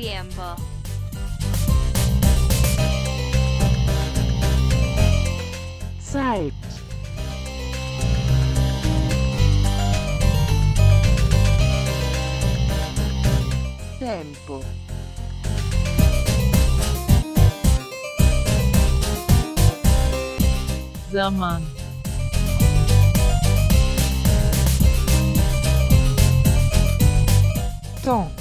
tiempo. Zeit. Tempo. Zaman. Temps.